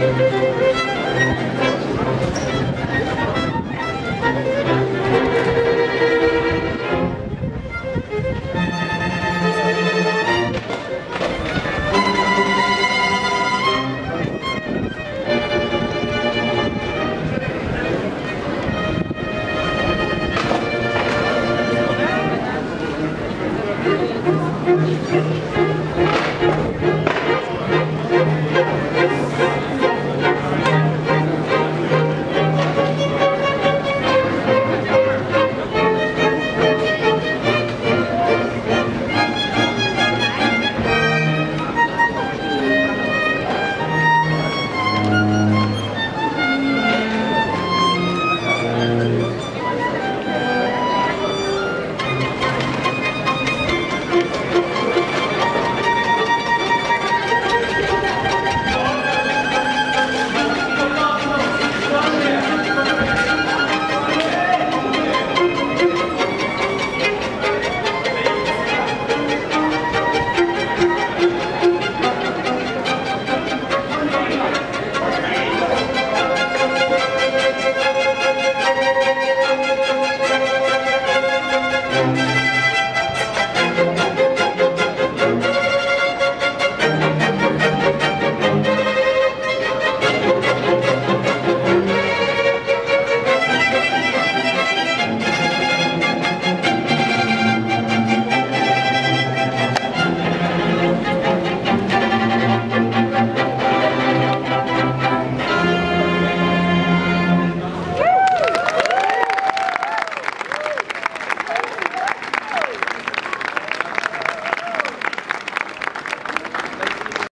Música